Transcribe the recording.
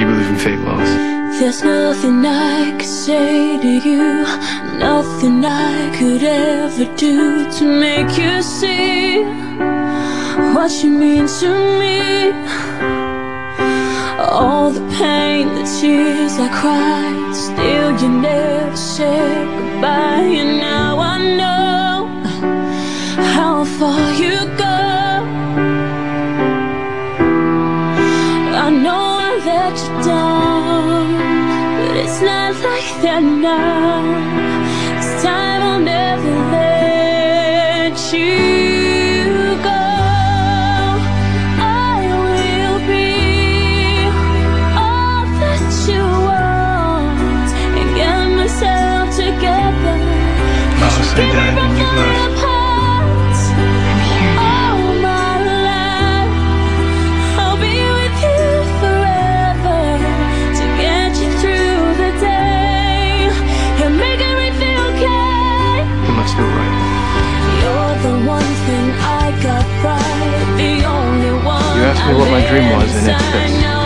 You believe in fate? There's nothing I could say to you, nothing I could ever do to make you see what you mean to me. All the pain, the tears I cried, still you never said goodbye. You but it's not like that now. Am right? You're the one thing I got right, the only one. You asked me what my dream was, and it's this.